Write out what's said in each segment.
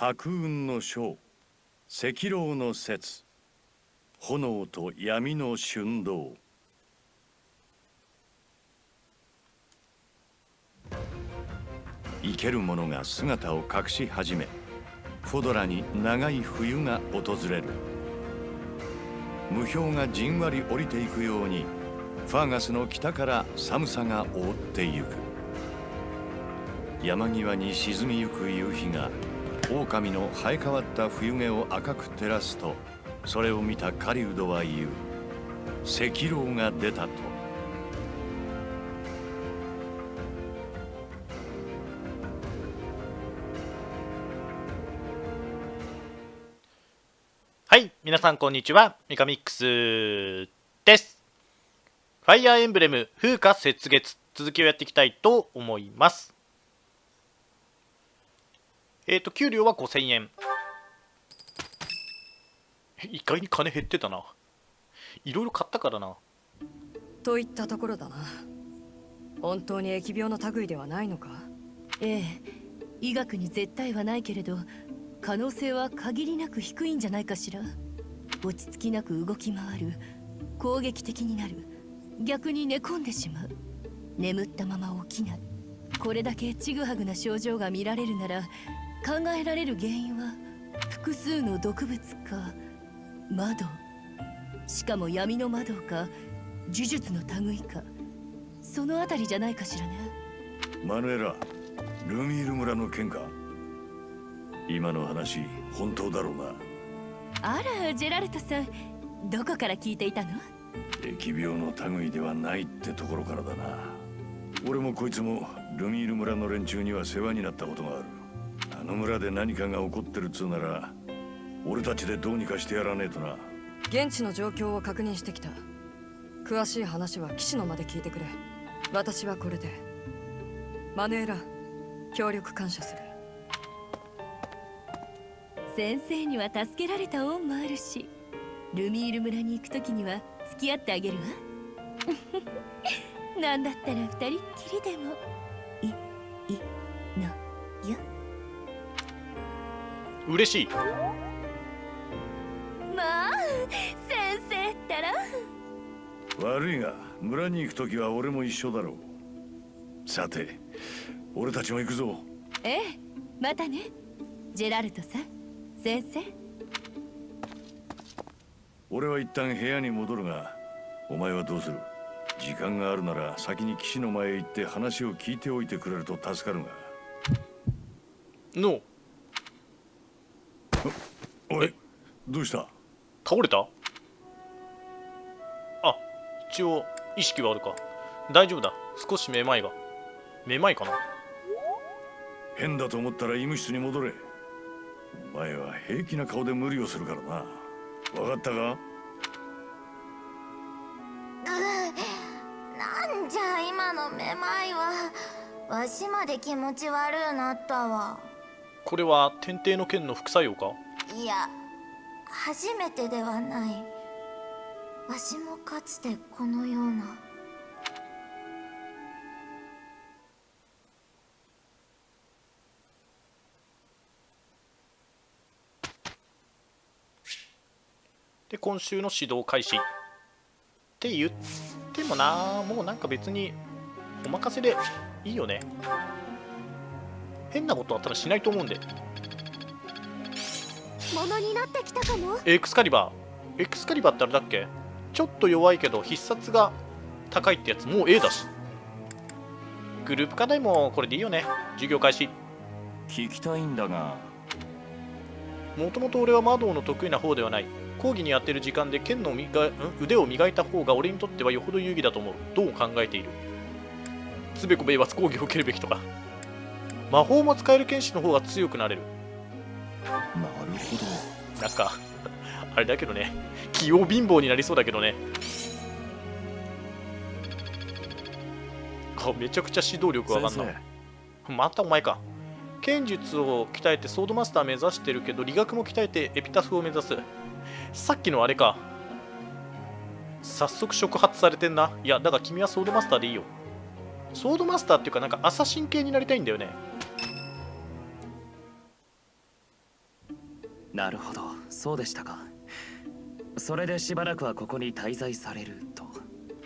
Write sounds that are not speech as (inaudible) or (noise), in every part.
白雲の章赤狼の説炎と闇の春道。生ける者が姿を隠し始めフォドラに長い冬が訪れる。無氷がじんわり降りていくようにファーガスの北から寒さが覆ってゆく。山際に沈みゆく夕日が狼の生え変わった冬毛を赤く照らすとそれを見た狩人は言う赤狼が出たとはい、皆さんこんにちは。ミカミックスです。ファイアーエンブレム風化雪月続きをやっていきたいと思います。えっ、と、給料は5000円。意外に金減ってたな。いろいろ買ったからな。といったところだな。本当に疫病の類ではないのか？ええ。医学に絶対はないけれど可能性は限りなく低いんじゃないかしら。落ち着きなく動き回る。攻撃的になる。逆に寝込んでしまう。眠ったまま起きない。これだけちぐはぐな症状が見られるなら考えられる原因は複数の毒物か窓。しかも闇の窓か呪術の類か。そのあたりじゃないかしらね。マヌエラルミール村の件か。今の話本当だろうな。あらジェラルトさんどこから聞いていたの？疫病の類ではないってところからだな。俺もこいつもルミール村の連中には世話になったことがある。あの村で何かが起こってるっつうなら俺たちでどうにかしてやらねえとな。現地の状況を確認してきた。詳しい話は騎士の間で聞いてくれ。私はこれで。マヌエラ協力感謝する。先生には助けられた恩もあるしルミール村に行く時には付き合ってあげるわ。(laughs) なんだったら二人っきりでも。いいのよ嬉しい。まあ先生ったら。悪いが村に行く時は俺も一緒だろう。さて俺たちも行くぞ。ええまたね。ジェラルトさん先生。俺は一旦部屋に戻るがお前はどうする？時間があるなら先に騎士の前へ行って話を聞いておいてくれると助かるが。の、おいどうした？倒れた？あ、一応意識はあるか。大丈夫だ。少しめまいが。めまいかな？変だと思ったら医務室に戻れ。お前は平気な顔で無理をするからな。分かったか？なんじゃ今のめまいは。わしまで気持ち悪うなったわこれは天帝の剣の副作用か？いや初めてではない。わしもかつてこのような。で今週の指導開始。って言ってもなもうなんか別にお任せでいいよね変なことあったらしないと思うんで。ものになってきたかも。エクスカリバー。エクスカリバーってあれだっけ？ちょっと弱いけど必殺が高いってやつもう A だし。グループ課題もこれでいいよね。授業開始。聞きたいんだが。もともと俺は魔道の得意な方ではない。講義にやってる時間で剣の磨いん？腕を磨いた方が俺にとってはよほど有意義だと思う。どう考えている？つべこべ罰講義を受けるべきとか魔法も使える剣士の方が強くなれる。なるほど。なんか (laughs) あれだけどね。器用貧乏になりそうだけどね。あめちゃくちゃ指導力上がんな。またお前か。剣術を鍛えてソードマスター目指してるけど理学も鍛えてエピタフを目指す。さっきのあれか。早速触発されてんな。いやだから君はソードマスターでいいよ。ソードマスターっていうかなんかアサシン系になりたいんだよねなるほど。そうでしたか。それでしばらくはここに滞在されると。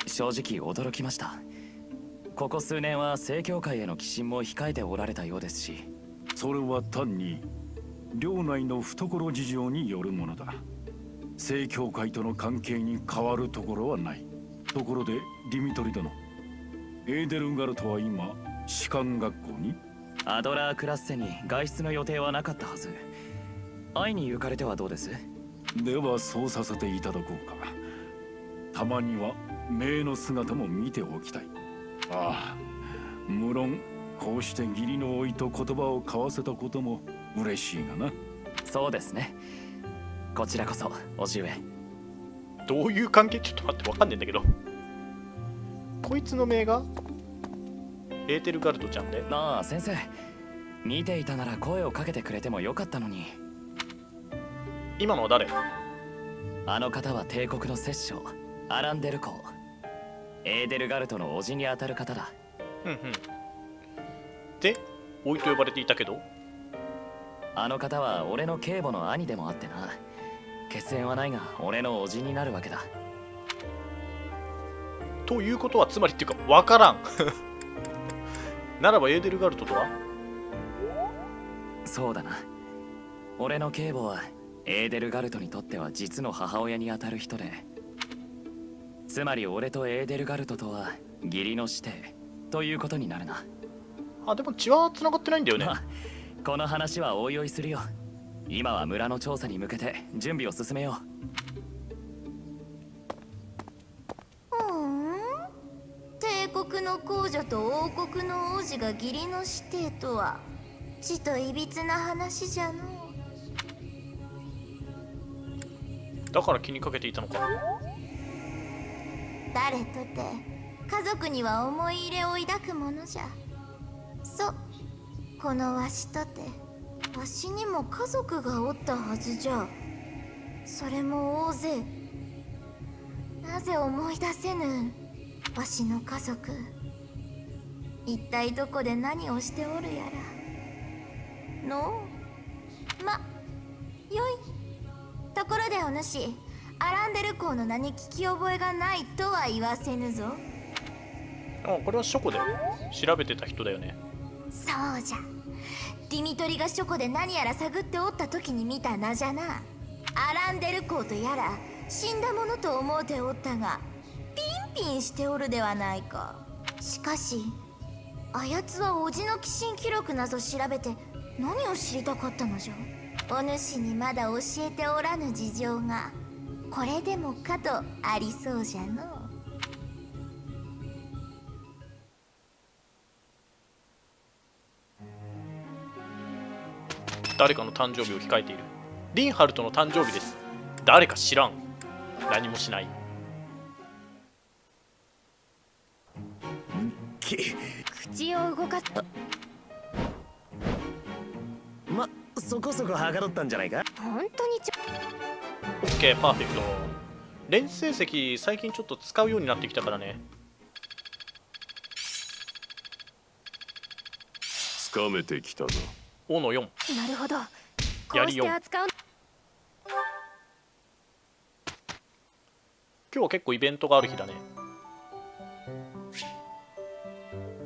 正直驚きました。ここ数年は正教会への寄進も控えておられたようですし。それは単に領内の懐事情によるものだ。正教会との関係に変わるところはない。ところでディミトリ殿。エーデルガルトは今士官学校に？アドラークラッセに外出の予定はなかったはず会いに行かれてはどうです？ではそうさせていただこうか。たまには名の姿も見ておきたい。ああ無論こうして義理の老いと言葉を交わせたことも嬉しいがな。そうですね。こちらこそ叔父上どういう関係？ちょっと待ってわかんねえんだけど。こいつの名が？エーテルガルトちゃんで。なあ先生。見ていたなら声をかけてくれてもよかったのに今のは誰？あの方は帝国の摂政アランデル公。エーデルガルトの叔父にあたる方だ。うんうん。で老いと呼ばれていたけど？あの方は俺の警母の兄でもあってな。血縁はないが俺の叔父になるわけだ。ということはつまりっていうかわからん。(laughs) ならばエーデルガルトとは？そうだな。俺の警母はエーデルガルトにとっては実の母親にあたる人でつまり俺とエーデルガルトとは義理の師弟ということになるな。あでも血は繋がってないんだよね。まあこの話はおいおいするよ。今は村の調査に向けて準備を進めよふーん。帝国の皇女と王国の王子が義理の指定とはちといびつな話じゃのだから気にかけていたのか誰とて家族には思い入れを抱くものじゃ。そこのわしとてわしにも家族がおったはずじゃ。それも大勢。なぜ思い出せぬわしの家族。一体どこで何をしておるやら。のうまよい。ところでお主アランデル公の名に聞き覚えがないとは言わせぬぞ。あこれは書庫で調べてた人だよね。そうじゃ。ディミトリが書庫で何やら探っておった時に見た名じゃな。アランデル公とやら死んだものと思うておったがピンピンしておるではないか。しかしあやつは叔父の寄進記録など調べて何を知りたかったのじゃお主にまだ教えておらぬ事情がこれでもかとありそうじゃのう。誰かの誕生日を控えている。リンハルトの誕生日です。誰か知らん。何もしない。口を動かすまそこそこはかどったんじゃないか？本当にちょ OK パーフェクト。連成績最近ちょっと使うようになってきたからね。つかめてきたぞ。おの4なるほど。こやりようして扱う今日は結構イベントがある日だね。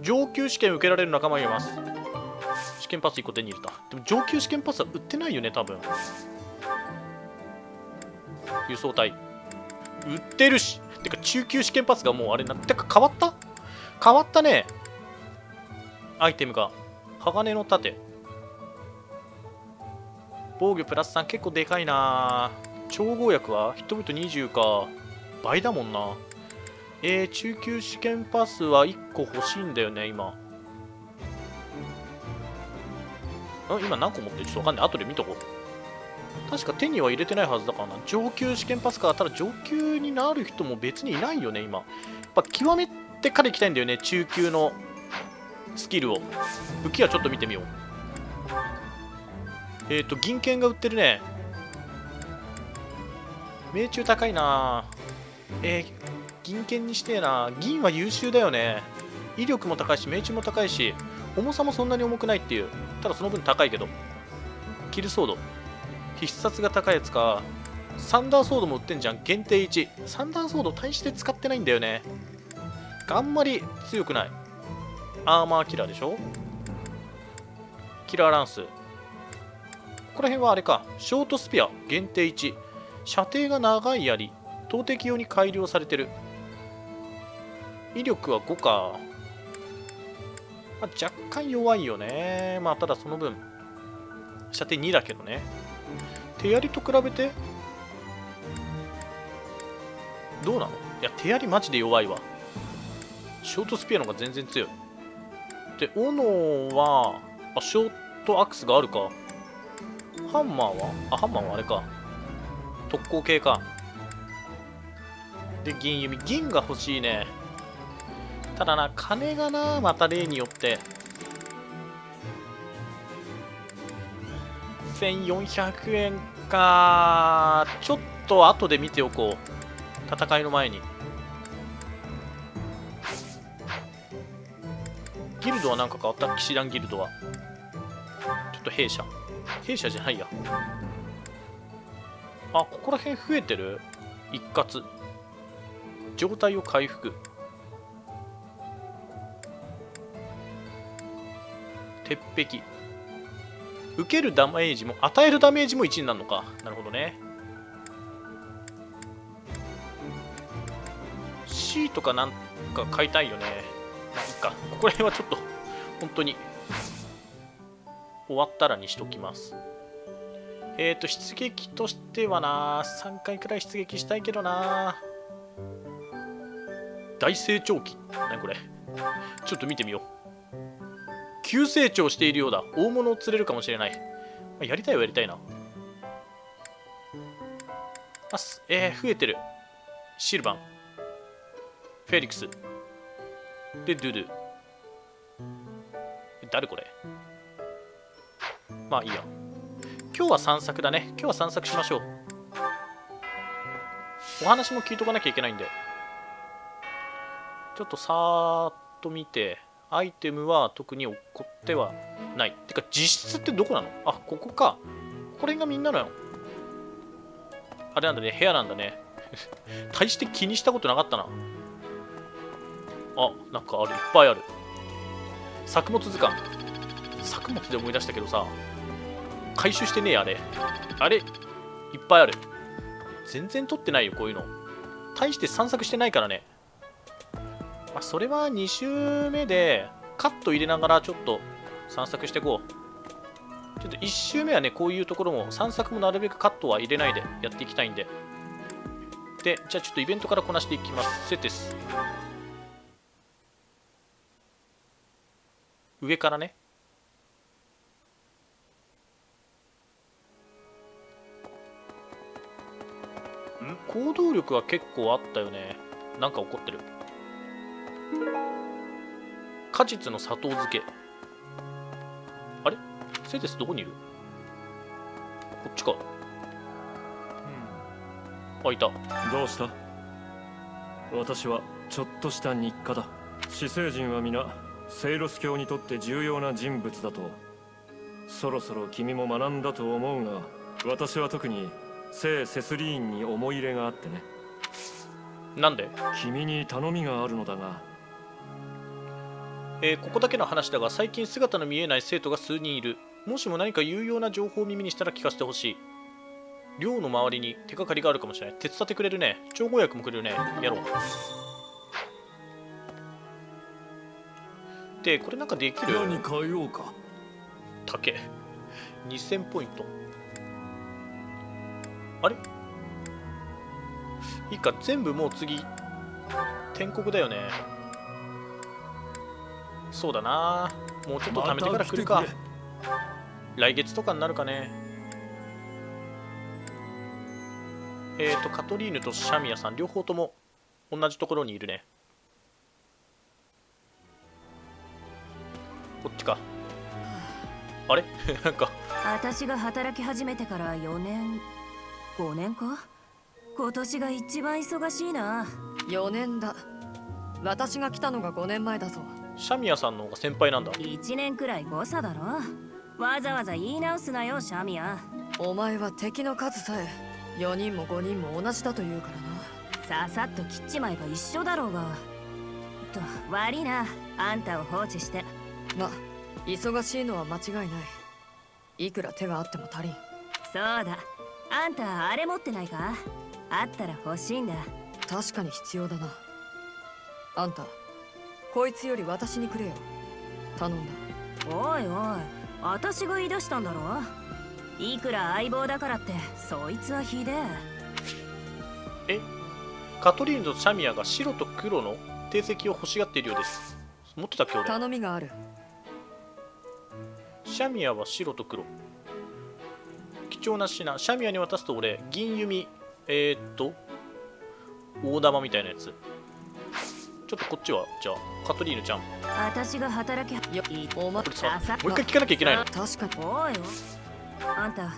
上級試験受けられる仲間がいます試験パス1個手に入れたでも上級試験パスは売ってないよね多分。輸送隊。売ってるし。てか中級試験パスがもうあれなてか変わった？変わったね。アイテムが。鋼の盾。防御プラス3結構でかいな。調合薬はヒットビット20か。倍だもんな。えー、中級試験パスは1個欲しいんだよね今。ん今何個持ってる？ちょっとわかんない。後で見とこう。確か手には入れてないはずだからな。上級試験パスかただ上級になる人も別にいないよね今。やっぱ極めてから行きたいんだよね中級のスキルを。武器はちょっと見てみよう。えっ、ー、と銀券が売ってるね。命中高いな。えー、銀券にしてえな。銀は優秀だよね。威力も高いし命中も高いし重さもそんなに重くないっていう。ただその分高いけどキルソード。必殺が高いやつかサンダーソードも売ってんじゃん限定1サンダーソード大して使ってないんだよね。あんまり強くない。アーマーキラーでしょ？キラーランス。ここら辺はあれか。ショートスピア限定1射程が長い槍。投擲用に改良されてる。威力は5か、まあ、若干弱いよね。まあただその分射程2だけどね。手槍と比べてどうなの？いや手槍マジで弱いわ。ショートスピアの方が全然強い。で斧はあショートアクスがあるか。ハンマーは？あハンマーはあれか。特攻系か。で銀弓。銀が欲しいね。ただな金がなまた例によって。1400円か。ちょっと後で見ておこう。戦いの前に。ギルドは何か変わった？騎士団ギルドは。ちょっと弊社。弊社じゃないや。あここら辺増えてる？一括。状態を回復。鉄壁。受けるダメージも与えるダメージも1になるのか。なるほどね。C とかなんか買いたいよね。まあいいか。ここら辺はちょっと本当に終わったらにしときます。えっ、ー、と出撃としてはな。3回くらい出撃したいけどな。大成長期。何これ。ちょっと見てみよう。急成長しているようだ。大物を釣れるかもしれない、やりたいはやりたいな。あすえー、増えてる。シルバン。フェリックス。でドゥドゥ。誰これ？まあいいや。今日は散策だね。今日は散策しましょう。お話も聞いとかなきゃいけないんで。ちょっとさーっと見て。アイテムは特に起こってはない。てか、実質ってどこなの？あ、ここか。これがみんなの？あれなんだね、部屋なんだね。(laughs) 大して気にしたことなかったな。あ、なんかある、いっぱいある。作物図鑑。作物で思い出したけどさ、回収してねえ、あれ。あれ、いっぱいある。全然取ってないよ、こういうの。大して散策してないからね。まあ、それは2周目でカット入れながらちょっと散策していこう。ちょっと1周目はね、こういうところも散策もなるべくカットは入れないでやっていきたいんで。で、じゃあちょっとイベントからこなしていきます。セテス。上からね。行動力は結構あったよね。なんか起こってる。果実の砂糖漬け。あれ？セテスどこにいる？こっちか。あいた。どうした？私はちょっとした日課だ。死生人は皆セイロス教にとって重要な人物だと。そろそろ君も学んだと思うが私は特に聖セスリーンに思い入れがあってね。なんで？君に頼みがあるのだがえー、ここだけの話だが最近姿の見えない生徒が数人いる。もしも何か有用な情報を耳にしたら聞かせてほしい。寮の周りに手がかりがあるかもしれない。手伝ってくれるね。調合薬もくれるね。やろう。でこれなんかできる？何変えようか。竹。2000ポイント。あれ？いいか。全部もう次。天国だよねそうだな。もうちょっと貯めてから来るか。来月とかになるかね。えっ、ー、とカトリーヌとシャミヤさん両方とも同じところにいるね。こっちか。あれ？(laughs) なんか。私が働き始めてから4年5年か？今年が一番忙しいな。4年だ。私が来たのが5年前だぞシャミヤさんの方が先輩なんだ。1年くらい誤差だろ。わざわざ言い直すなよシャミアお前は敵の数さえ4人も5人も同じだと言うからな。ささっと切っちまえば一緒だろうが。と悪いな。あんたを放置して。ま忙しいのは間違いない。いくら手があっても足りん。そうだ。あんたあれ持ってないか？あったら欲しいんだ。確かに必要だな。あんたこいつより私にくれよ。頼んだ。おいおい私が言い出したんだろ？いくら相棒だからってそいつはひでえ。え？カトリーヌとシャミアが白と黒の定石を欲しがっているようです。持ってたっけ俺頼みがある。シャミアは白と黒。貴重な品。シャミアに渡すと俺銀弓えー、っと大玉みたいなやつちょっとこっちはじゃあカトリーヌちゃん。私が働きよおまこれさもう一回聞かなきゃいけないの。確かにおいおいあんた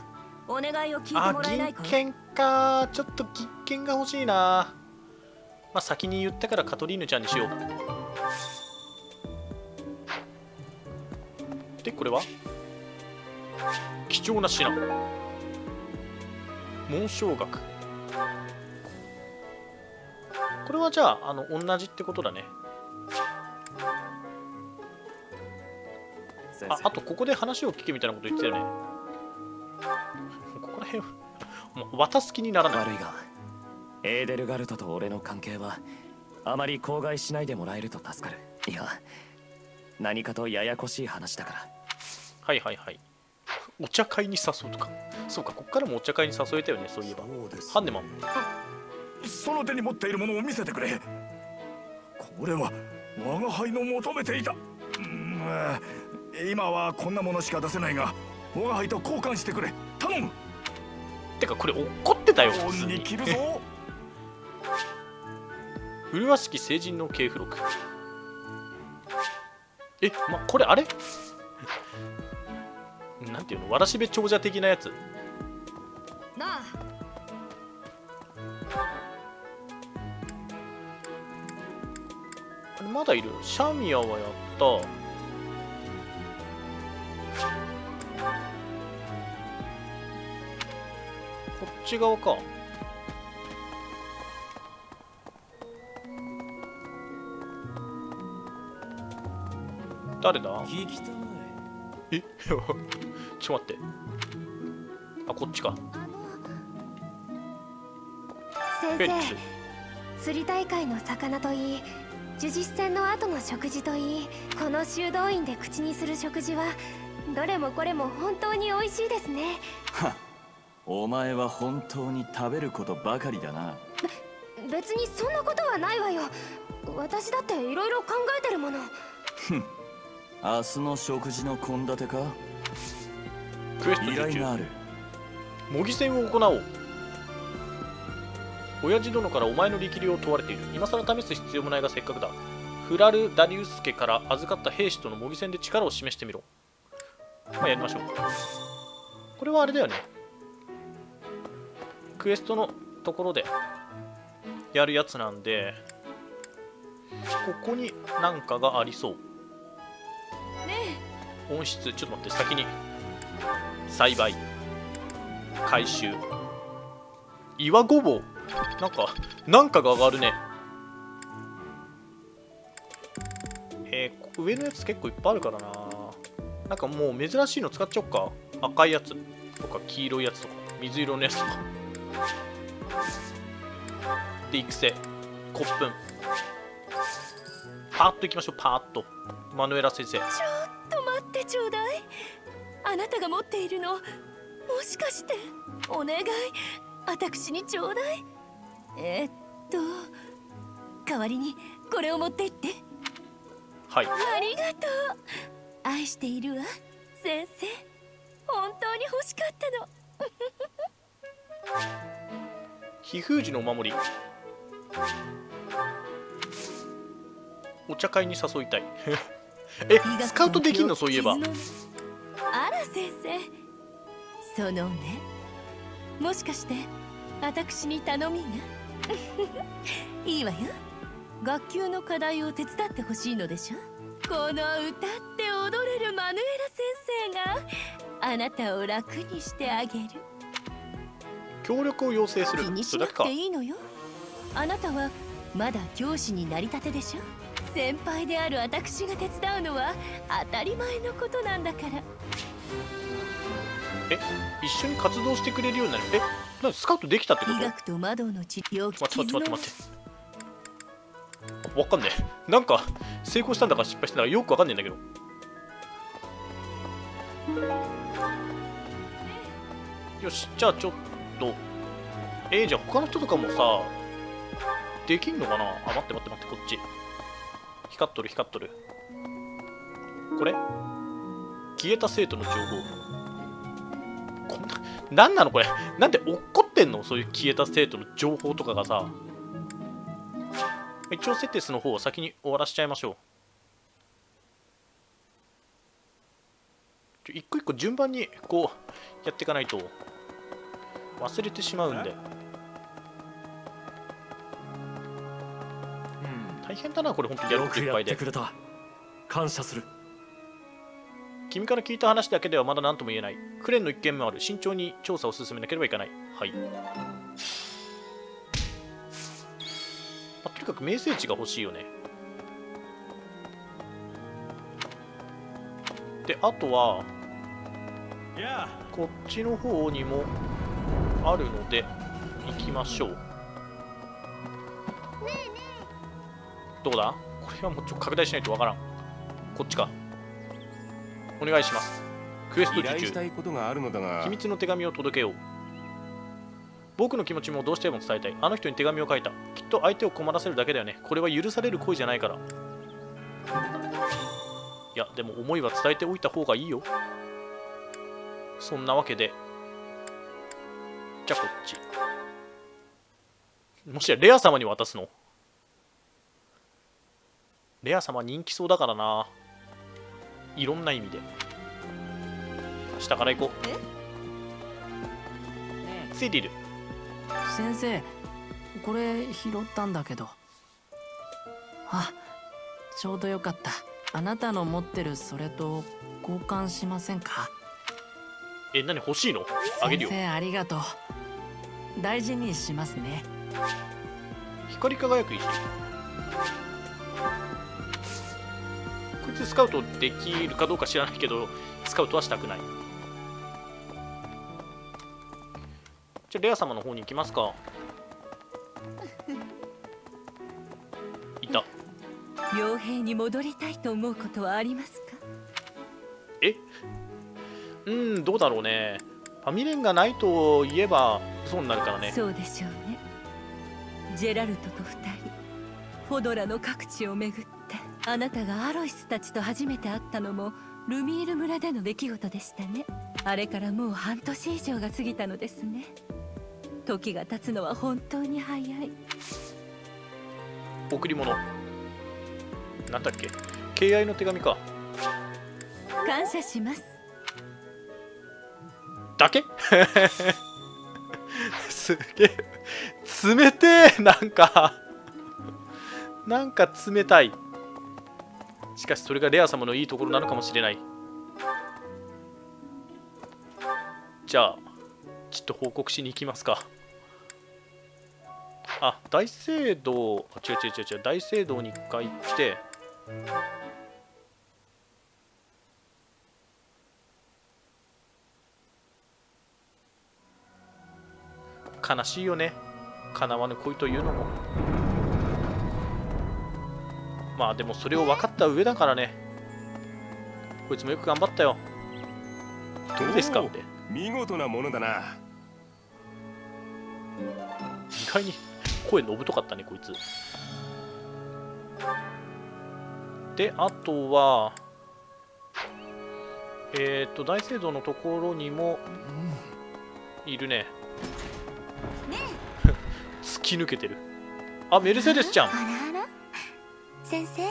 お願いを聞いてあもらえないか？銀券か。ちょっと銀券が欲しいな。まあ先に言ったからカトリーヌちゃんにしよう。でこれは？貴重な品。紋章学これはじゃああの同じってことだね。ああとここで話を聞けみたいなこと言ってたよね。ここら辺もう渡す気にならない。悪いがエーデルガルトと俺の関係はあまり口外しないでもらえると助かる。いや何かとややこしい話だから。はいはいはい。お茶会に誘うとか。そうかこっからもお茶会に誘えたよねそういえば。ハンネマンその手に持っているものを見せてくれ。これは我が輩の求めていた。うん。今はこんなものしか出せないが我が輩と交換してくれ。頼む。てかこれ怒ってたよ普通に。に切るぞ。麗しき成人の系譜録。えまこれあれ？なんていうの？わらしべ長者的なやつ。なあまだいるシャミアはやった。こっち側か。誰だ？え？(laughs) ちょっと待って。あこっちか。先フェリックス。生釣り大会の魚といい呪実戦の後の食事といいこの修道院で口にする食事はどれもこれも本当に美味しいですね。はお前は本当に食べることばかりだな。別にそんなことはないわよ。私だっていろいろ考えてるもの。ふん。明日の食事の献立か？クエスト依頼があ19る。模擬戦を行おう親父殿からお前の力量を問われている。今更試す必要もないがせっかくだ。フラル・ダリウス家から預かった兵士との模擬戦で力を示してみろ。まあやりましょう。これはあれだよね。クエストのところでやるやつなんでここになんかがありそう。温室ちょっと待って先に。栽培回収。岩ごぼう。なんかなんかが上がるね。えーこ上のやつ結構いっぱいあるからな。なんかもう珍しいの使っちゃおっか。赤いやつとか黄色いやつとか水色のやつとか。で育成。コップン。パーッといきましょうパーッと。マヌエラ先生。ちょっと待ってちょうだい。あなたが持っているのもしかしてお願い。私にちょうだい。えっと代わりにこれを持って行って。はい。ありがとう。愛しているわ先生。本当に欲しかったの。非封じのお守り。お茶会に誘いたい。(laughs) えスカウトできんの？そういえば。あら先生。そのね。もしかして私に頼みが？(laughs) いいわよ。学級の課題を手伝ってほしいのでしょ？この歌って踊れるマヌエラ先生が。あなたを楽にしてあげる。協力を要請する。気にしなくていいのよ。あなたはまだ教師になりたてでしょ？先輩である私が手伝うのは当たり前のことなんだから。え一緒に活動してくれるようになる。えなにスカウトできたってこ医と学との治療待って待って待って待って。わかんねえ。なんか成功したんだか失敗したんだかよくわかんねえんだけど。よしじゃあちょっとえー、じゃあ他の人とかもさできんのかな？あ待って待って待ってこっち。光っとる光っとる。これ？消えた生徒の情報こんな何なのこれ？なんで落っこってんの？そういう消えた生徒の情報とかがさ。一応セテスの方を先に終わらしちゃいましょう。ちょ一個一個順番にこうやっていかないと。忘れてしまうんで。大変だなこれ。本当にやることいっぱいで。感謝する君から聞いた話だけではまだ何とも言えない。クレンの一件もある。慎重に調査を進めなければいけない。はい、まあとにかく名声値が欲しいよね。であとはこっちの方にもあるので行きましょう。どこだ？これはもうちょっと拡大しないとわからん。こっちか。お願いします。クエスト受注秘密の手紙を届けよう。僕の気持ちもどうしても伝えたい。あの人に手紙を書いた。きっと相手を困らせるだけだよね。これは許される行為じゃないから。いやでも思いは伝えておいた方がいいよ。そんなわけで。じゃあこっち。もしやレア様に渡すの？レア様人気そうだからないろんな意味で。下から行こう。ついている先生これ拾ったんだけど。あちょうどよかった。あなたの持ってるそれと交換しませんか？え何欲しいの？あげるよ。先生ありがとう。大事にしますね。光り輝く石こいつスカウトできるかどうか知らないけどスカウトはしたくない。じゃあレア様の方に行きますか。いた。傭兵に戻りたいと思うことはありますか？え？うんどうだろうね。ファミレンがないと言えば嘘になるからね。そうでしょうね。ジェラルトと二人フォドラの各地を巡ってあなたがアロイスたちと初めて会ったのもルミール村での出来事でしたね。あれからもう半年以上が過ぎたのですね。時が経つのは本当に早い。贈り物。なんだっけ？敬愛の手紙か。感謝します。だけ？(laughs) すげえ。冷てえなんか。なんか冷たいしかしそれがレア様のいいところなのかもしれない。じゃあちょっと報告しに行きますか。あ大聖堂あ違う違う違う違う大聖堂に一回行って。悲しいよね。叶わぬ恋というのも。まあでもそれを分かった上だからね。こいつもよく頑張ったよ。どうですか？って見事なものだな。意外に声のぶとかったねこいつ。であとはえっ、ー、と大聖堂のところにもいるね。(laughs) 突き抜けてる。あメルセデスちゃん先生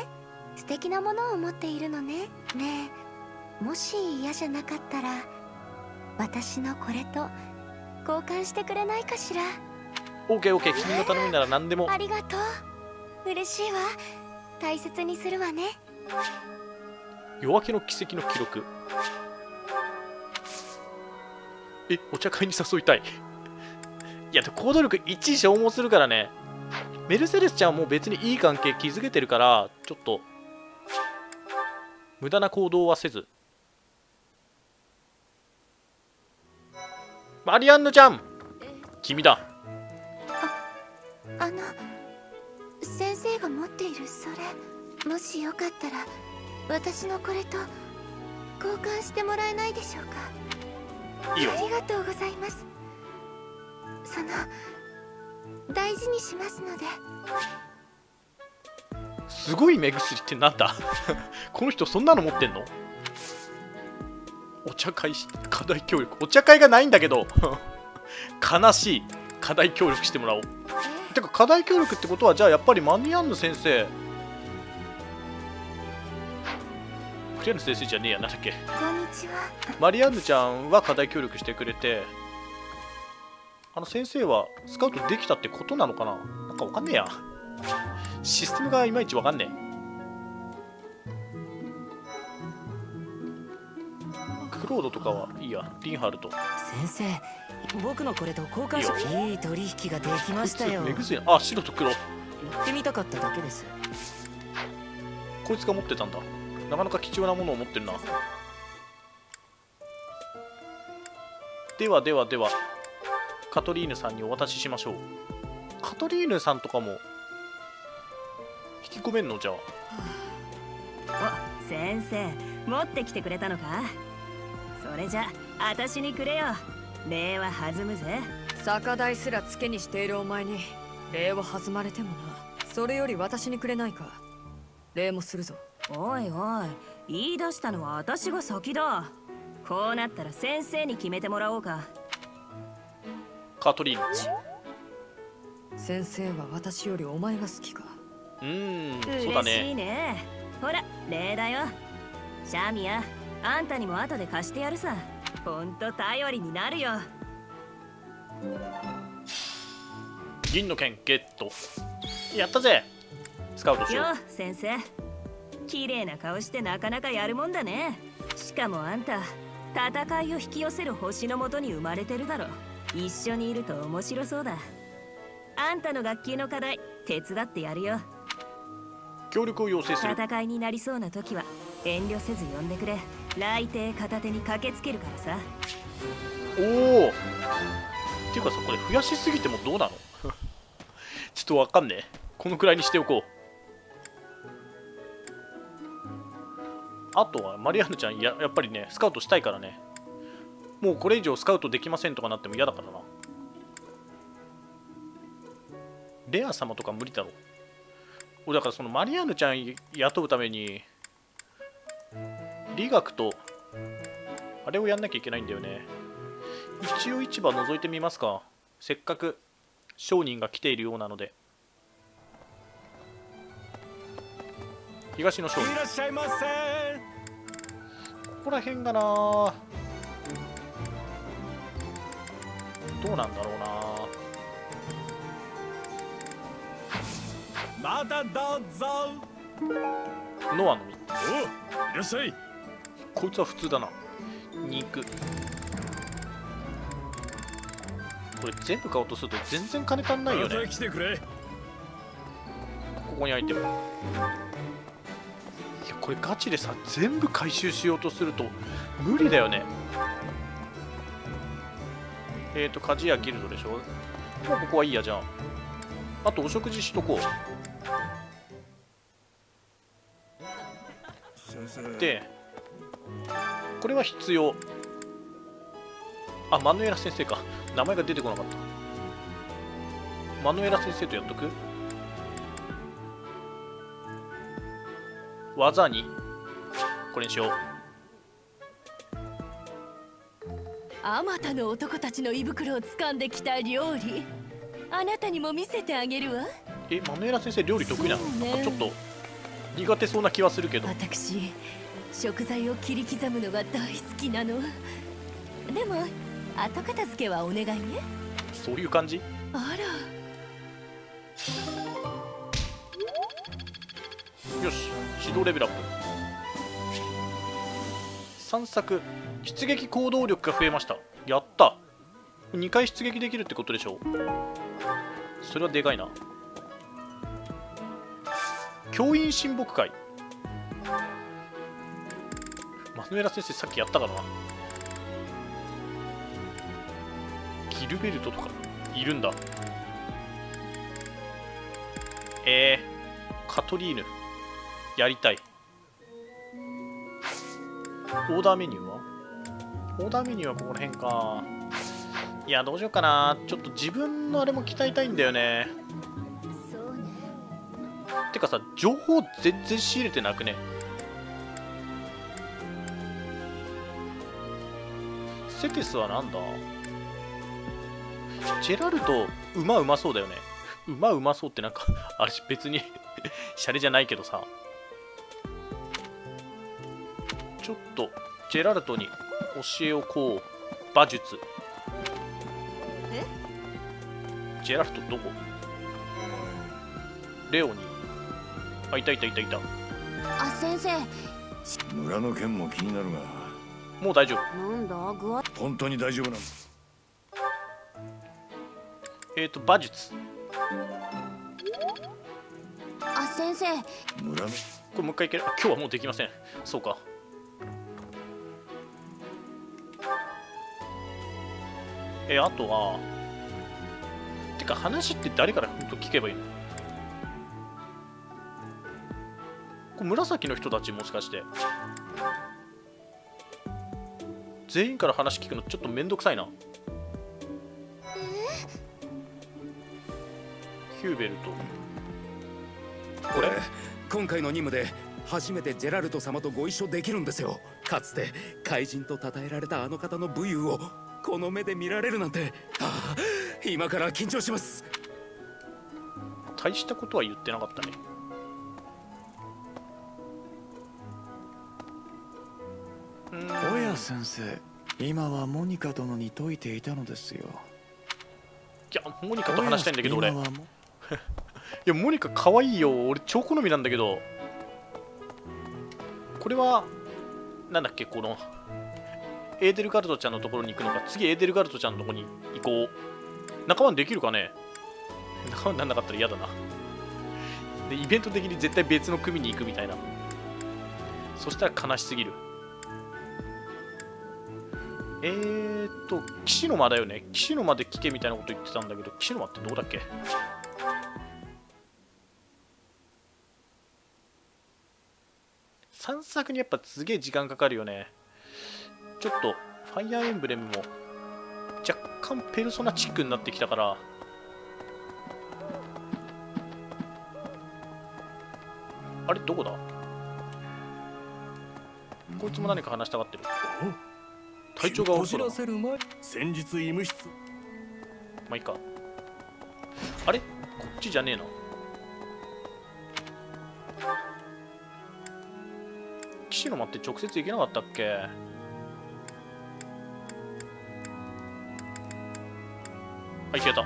素敵なものを持っているのね。ねえもし嫌じゃなかったら私のこれと交換してくれないかしら。OKOK 君の頼みなら何でも。ありがとう。嬉しいわ。大切にするわね。夜明けの奇跡の記録。えお茶会に誘いたい。いやで行動力1消耗するからねメルセデスちゃんはもう別にいい関係築けてるからちょっと無駄な行動はせず。マリアンヌちゃん君だ。あの先生が持っているそれもしよかったら私のこれと交換してもらえないでしょうか？いいよ。ありがとうございます。その大事にしますので。すごい目薬ってなんだ？(laughs) この人そんなの持ってんの？お茶会し課題協力。お茶会がないんだけど。(laughs) 悲しい。課題協力してもらおう。てか課題協力ってことはじゃあやっぱりマニアンヌ先生。マリアンヌ先生じゃねえや。なんだっけ。こんにちは。マリアンヌちゃんは課題協力してくれてあの先生はスカウトできたってことなのかな？なんかわかんねえや。システムがいまいちわかんねえ。クロードとかはいいや。リンハルト。先生僕のこれと交換しいい取引ができましたよ。目薬あ白と黒。行ってみたかっただけです。こいつが持ってたんだ。なかなか貴重なものを持ってるな。ではではではカトリーヌさんにお渡ししましょう。カトリーヌさんとかも引き込めんの？じゃあ。お先生持ってきてくれたのか？それじゃ私にくれよ。礼は弾むぜ。酒代すらつけにしているお前に礼を弾まれてもな。それより私にくれないか？礼もするぞ。おいおい言い出したのは私が先だ。こうなったら先生に決めてもらおうかカトリーヌ先生は私よりお前が好きか？うーんそうだ嬉しいね。ね。ほら礼だよシャミヤあんたにも後で貸してやるさ。ほんと頼りになるよ。銀の剣ゲット。やったぜ。スカウトしよよう先生。綺麗な顔してなかなかやるもんだね。しかもあんた戦いを引き寄せる星のもとに生まれてるだろ一緒にいると面白そうだ。あんたの楽器の課題手伝ってやるよ。協力を要請する。戦いになりそうな時は遠慮せず呼んでくれ。来帝片手に駆けつけるからさ。おお。っていうかさこれ増やしすぎてもどうなの？(laughs) ちょっとわかんねえ。このくらいにしておこう。あとはマリアーヌちゃんややっぱりねスカウトしたいからねもうこれ以上スカウトできませんとかなっても嫌だからな。レア様とか無理だろ。俺だからそのマリアーヌちゃん雇うために理学とあれをやんなきゃいけないんだよね。一応市場覗いてみますか。せっかく商人が来ているようなので。東の商人。いらっしゃいませ。ここら辺がなどうなんだろうな。またどうぞ。ノアの実。おいらっしゃい。こいつは普通だな。肉。これ全部買おうとすると全然金足んないよね。また来てくれ。ここにアイテム。いやこれガチでさ全部回収しようとすると無理だよねえっ、ー、と鍛冶屋ギルドでしょ？もうここはいいやじゃあ。あとお食事しとこう。でこれは必要。あマヌエラ先生か。名前が出てこなかった。マヌエラ先生とやっとく？技に。これにしようあまたの男たちの胃袋を掴んできた料理。あなたにも見せてあげるわ。えマヌエラ先生料理得意なの、ね。なんかちょっと苦手そうな気はするけど。私食材を切り刻むのが大好きなの。でも後片付けはお願いね。そういう感じ？あら。よし指導レベルアップ。散策出撃行動力が増えました。やった。2回出撃できるってことでしょそれはでかいな。教員親睦会。マヌエラ先生さっきやったかな。ギルベルトとか。いるんだ。えー、カトリーヌ。やりたい。オーダーメニューは？オーダーメニューはここら辺かいやどうしようかな。ちょっと自分のあれも鍛えたいんだよねてかさ情報全然仕入れてな。くねセテスはな。んだジェラルト馬うまそうだよね馬うまそうってな。んかあれ別にシャレじゃな。いけどさちょっとジェラルトに教えをこう馬術。え？ジェラルトどこ？レオに。あいたいたいたいた。あ先生。村の件も気になるが。もう大丈夫。なんだ？具合？本当に大丈夫なの？えっ、ー、と馬術。あ先生。村の？これもう一回いける？あ今日はもうできません。そうかえあとはてか話って誰から本当聞けばいいの？これ紫の人たちもしかして。全員から話聞くのちょっとめんどくさいな。ヒューベルト。これ？今回の任務で初めてジェラルト様とご一緒できるんですよ。かつて怪人と称えられたあの方の武勇をこの目で見られるなんて、ああ、今から緊張します。大したことは言ってなかったね。おや先生今はモニカ殿に解いていたのですよ。いやモニカと話したいんだけど俺。(laughs) いやモニカ可愛いよ。俺超好みなんだけど。これはなんだっけこのエーデルガルトちゃんのところに行くのか次エーデルガルトちゃんのところに行こう。仲間できるかね？仲間になんなかったら嫌だな。でイベント的に絶対別の組に行くみたいな。そしたら悲しすぎる。えーっと岸の間だよね。岸の間で聞けみたいなこと言ってたんだけど岸の間ってどこだっけ？散策にやっぱすげえ時間かかるよね。ちょっとファイアーエンブレムも若干ペルソナチックになってきたから。あれどこだ？こいつも何か話したがってる？体調が悪そうだな。せる前。先日医務室。まあいいか。あれ？こっちじゃねえな。岸の間って直接行けなかったっけ？い消えた。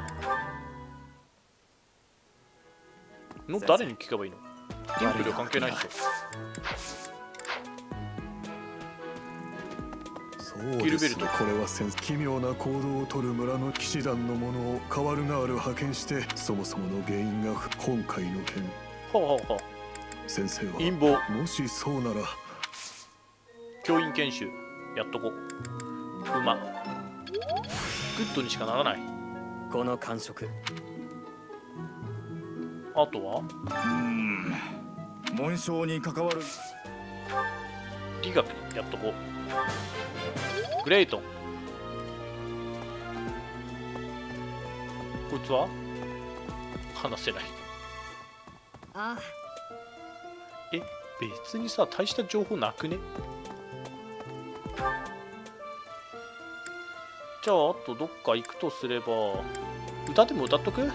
の誰に聞けばいいの？ティンプルは関係ないっしょそうですギルベルト。これは先奇妙な行動をとる村の騎士団の者を代わる代わる派遣してそもそもの原因が今回の件。はあはあは先生は陰謀。もしそうなら教員研修やっとこ。馬。グッドにしかならないこの感触。あとは？うん。紋章に関わる。理学やっとこグレイトン。こいつは？話せない。あ。え別にさ大した情報なくね？じゃああとどっか行くとすれば歌でも歌っとく？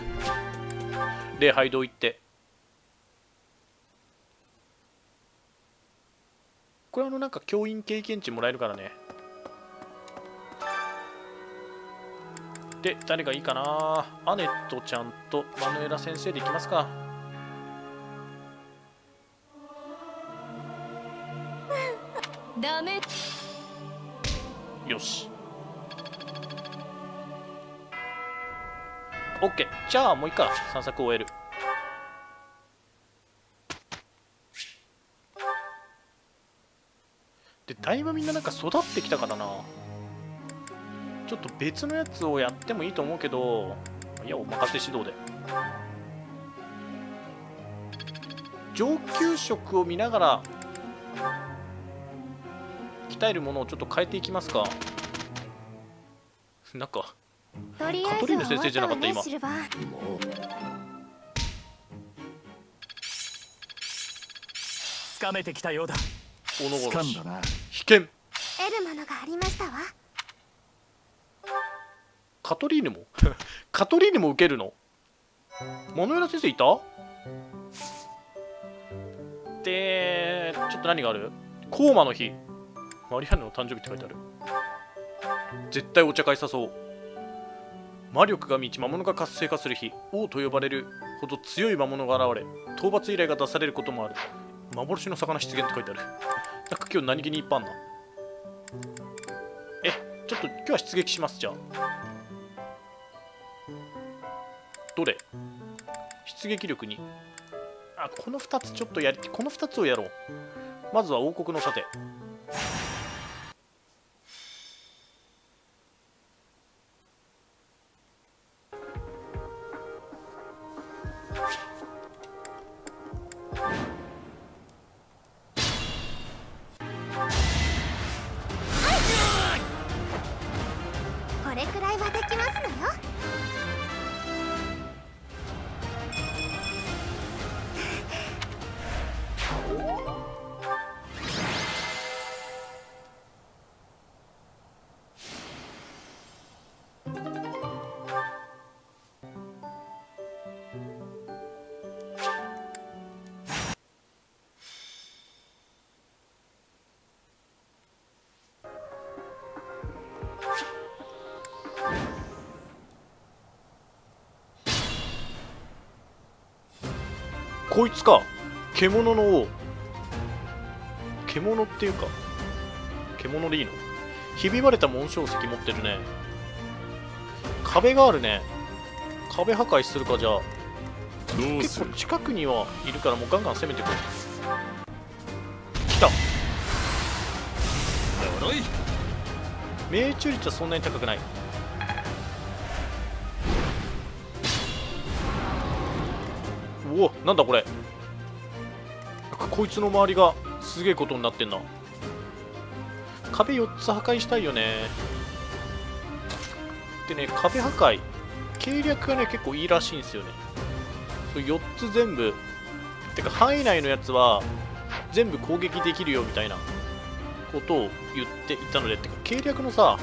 礼拝堂行って。これあのなんか教員経験値もらえるからね。で誰がいいかな？アネットちゃんとマヌエラ先生でいきますか。ダメ。よし OK じゃあもういいか散策を終える。でだいぶみんななんか育ってきたからな。ちょっと別のやつをやってもいいと思うけどいやお任せ指導で。上級職を見ながら鍛えるものをちょっと変えていきますか。なんかとりあえずカトリーヌ先生じゃなかった今シルバーつかめてきたようだ。おの殺し掴んだな。危険。得るものがありましたわ。カトリーヌも？(laughs) カトリーヌも受けるの？モノエラ先生いた？でちょっと何がある？コーマの日。マリアンヌの誕生日って書いてある。絶対お茶会誘おう魔力が満ち魔物が活性化する日王と呼ばれるほど強い魔物が現れ討伐依頼が出されることもある。幻の魚出現って書いてある。なんか今日何気にいっぱいあんな。えちょっと今日は出撃しますじゃあ。どれ？出撃力に。あこの2つちょっとやりこの2つをやろう。まずは王国の盾。こいつか。獣の王。獣っていうか。獣でいいの？ひび割れた紋章石持ってるね。壁があるね。壁破壊するかじゃあ。結構近くにはいるからもうガンガン攻めてくる。来た。命中率はそんなに高くないおなんだこれ。こいつの周りがすげえことになってんな。壁4つ破壊したいよね。でね壁破壊。計略がね結構いいらしいんですよね。そ4つ全部。てか範囲内のやつは全部攻撃できるよみたいな。ことを言っていたのでてか計略のさ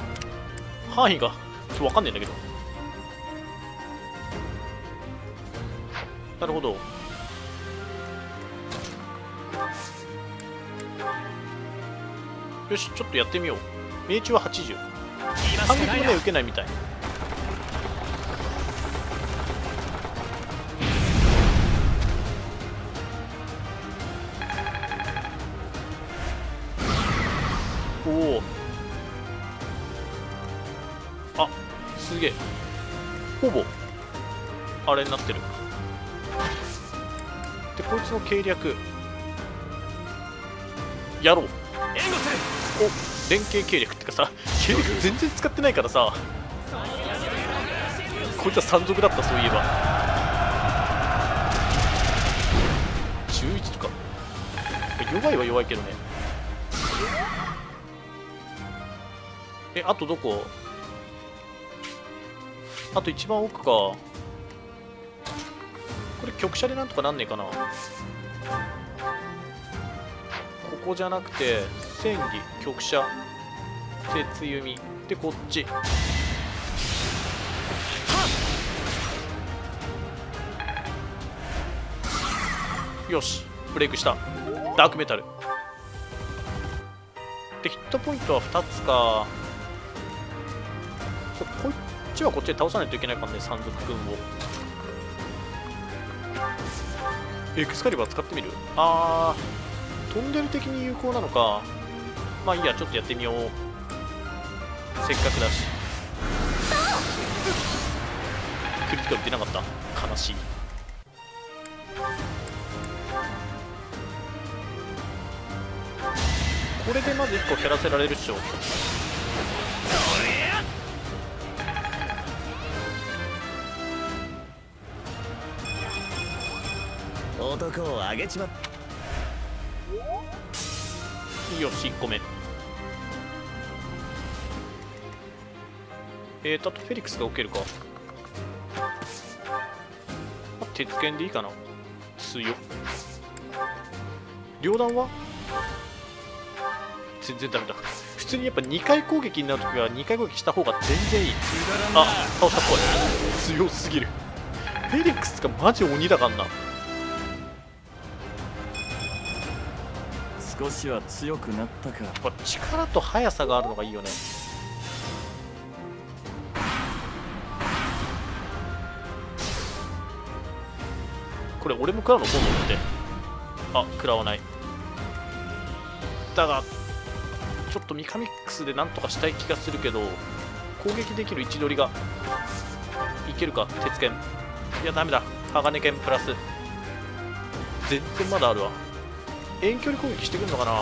範囲がちょっとわかんないんだけど。なるほど。よしちょっとやってみよう。命中は80反撃もね受けないみたい。おお。あすげえ。ほぼあれになってる。の計略。やろう。お連携計略ってかさ計略全然使ってないからさ。こいつは山賊だったそういえば。11とか。弱いは弱いけどね。えあとどこ？あと一番奥かこれ局舎でなんとかなんねえかな。ここじゃなくて戦技局舎鉄弓。でこっち。よしブレイクした。ダークメタル。でヒットポイントは2つか。こっちはこっちで倒さないといけないからね山賊君を。エクスカリバー使ってみる？あートンネル的に有効なのか。まあいいやちょっとやってみよう。せっかくだし。クリティカル出なかった。悲しい。これでまず1個減らせられるっしょ。男をあげちまっよし1個目えーとあとフェリックスが置けるか。あ鉄拳でいいかな。強っ両弾は？全然ダメだ。普通にやっぱ2回攻撃になるときは2回攻撃した方が全然いい。あ倒したっぽい。強すぎる。フェリックスがマジ鬼だからな少しは強くなったか。やっぱ力と速さがあるのがいいよね。これ俺も食らうの今度って。あ食らわない。だがちょっとミカミックスでなんとかしたい気がするけど攻撃できる位置取りがいけるか？鉄拳。いやダメだ。鋼剣プラス。全然まだあるわ。遠距離攻撃してくるのかな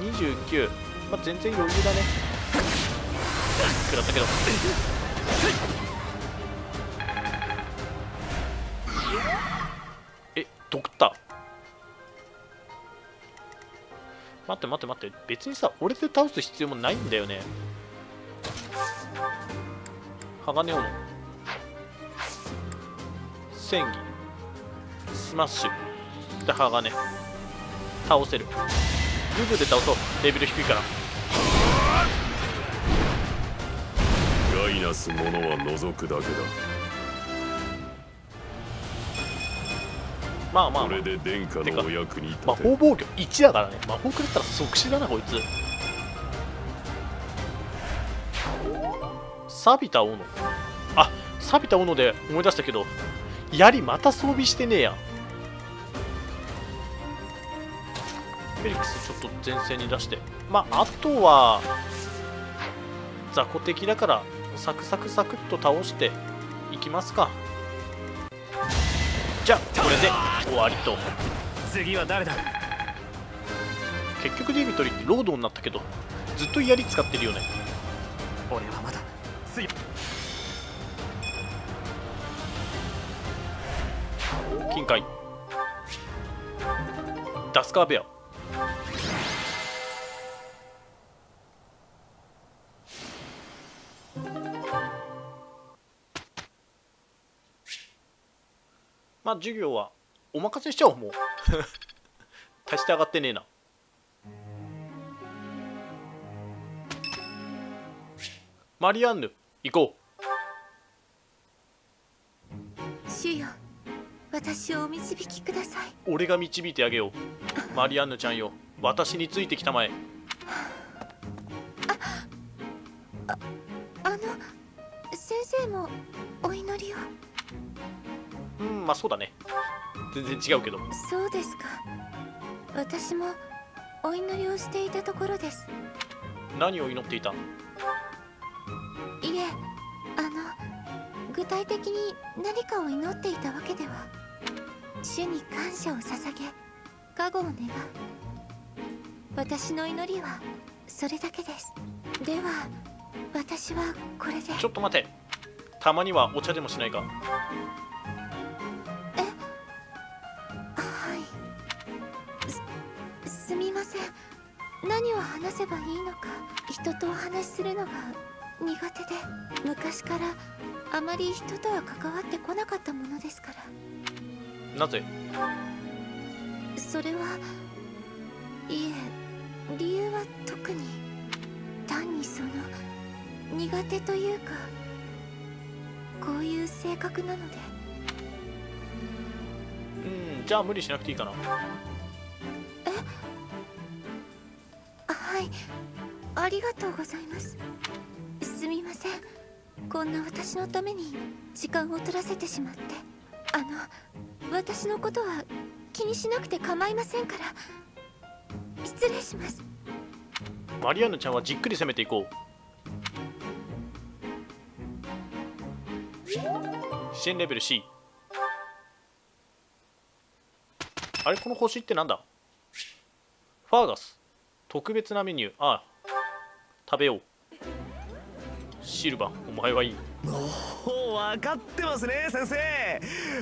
？29まあ全然余裕だね。食らったけど。えドクター。待って待って待って。別にさ俺で倒す必要もないんだよね。鋼斧戦技。スマッシュ。で鋼。倒せる。ググで倒そう。レベル低いから。ガイナスものは除くだけだ。まあまあ、これで殿下のお役に魔法防御1だからね。魔法食らったら即死だなこいつ。錆びた斧あ錆びた斧で思い出したけど槍また装備してねえや。フェリックスちょっと前線に出して。まああとは雑魚的だからサクサクサクっと倒していきますか。じゃあこれで終わりと。次は誰だ？結局ディミトリってロードになったけどずっと槍使ってるよね。俺はまだ強い金塊。ダスカーベア。まあ授業はお任せしちゃおうもう。(laughs) 足して上がってねえな。マリアンヌ行こう。主よ。私をお導きください。う俺が導いてあげよう。マリアンヌちゃんよ。私についてきたまえ。あの先生もお祈りを。うんまあそうだね。全然違うけど。そうですか。私もお祈りをしていたところです。何を祈っていた？いえあの具体的に何かを祈っていたわけでは主に感謝を捧げ加護を願う私の祈りはそれだけです。では私はこれで。ちょっと待て。たまにはお茶でもしないか。はい。すすみません。何を話せばいいのか。人とお話しするのが苦手で。昔からあまり人とは関わってこなかったものですからなぜ？それはいえ理由は特に単にその苦手というかこういう性格なので。うんじゃあ無理しなくていいかな。はい。ありがとうございます。すみません。こんな私のために時間を取らせてしまって。あの私のことは気にしなくて構いませんから。失礼します。マリアンヌちゃんはじっくり攻めていこう。支援レベル C あれ？この星ってなんだ？ファーガス。特別なメニュー。ああ。食べよう。シルバー。お前はいい。分かってますね先生。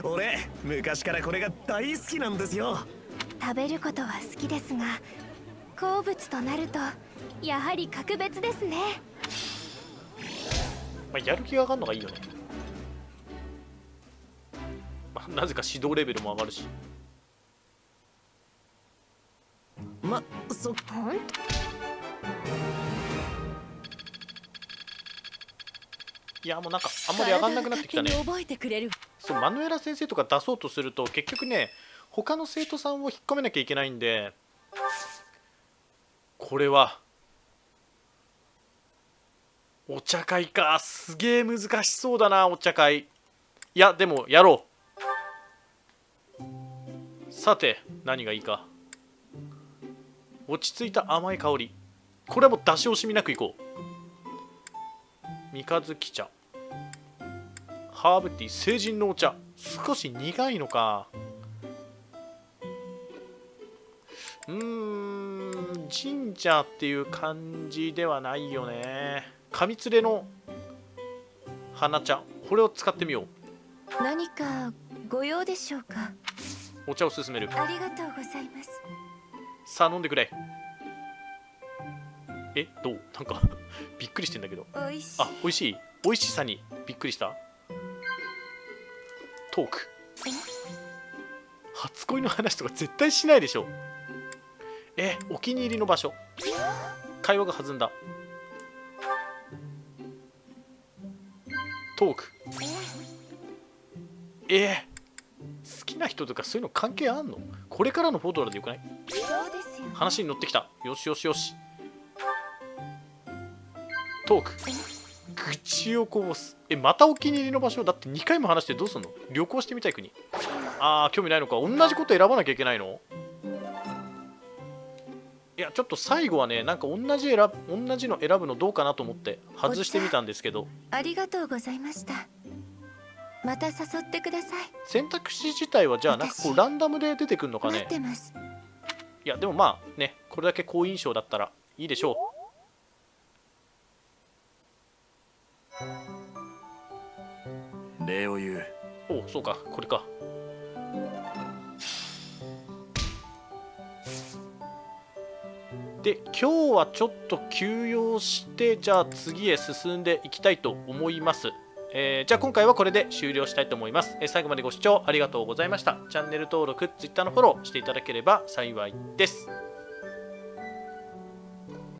俺昔からこれが大好きなんですよ。食べることは好きですが好物となるとやはり格別ですね。まあ、やる気が上がるのがいいよね、まあ、なぜか指導レベルも上がるし。まそほんいやもうなんかあんまり上がんなくなってきたね。そうマヌエラ先生とか出そうとすると結局ね他の生徒さんを引っ込めなきゃいけないんでこれはお茶会か。すげえ難しそうだなお茶会。いやでもやろう。さて何がいいか。落ち着いた甘い香り。これはもう出し惜しみなくいこう三日月茶。ハーブティー成人のお茶。少し苦いのか。うーん神社っていう感じではないよね。上連れの花茶。これを使ってみよう。何かご用でしょうか？お茶を勧める。ありがとうございます。さあ飲んでくれえどう？なんかびっくりしてんだけど。おいしい。あ美味しい？美味しさにびっくりした？トーク。初恋の話とか絶対しないでしょ。えお気に入りの場所。会話が弾んだ。トーク。え好きな人とかそういうの関係あんの？これからのフォトラでよくない？話に乗ってきた。よしよしよしトーク。愚痴をこぼすえまたお気に入りの場所だって2回も話してどうすんの？旅行してみたい国。あー興味ないのか。同じこと選ばなきゃいけないの？いやちょっと最後はねなんか同じ選ぶ同じの選ぶのどうかなと思って外してみたんですけど。ありがとうございました。また誘ってください。選択肢自体はじゃあなんかこうランダムで出てくるのか待ねってます。いやでもまあねこれだけ好印象だったらいいでしょ礼を言う。おそうかこれか。で今日はちょっと休養してじゃあ次へ進んでいきたいと思います。えーじゃあ今回はこれで終了したいと思います、えー最後までご視聴ありがとうございました。チャンネル登録 Twitter のフォローしていただければ幸いです。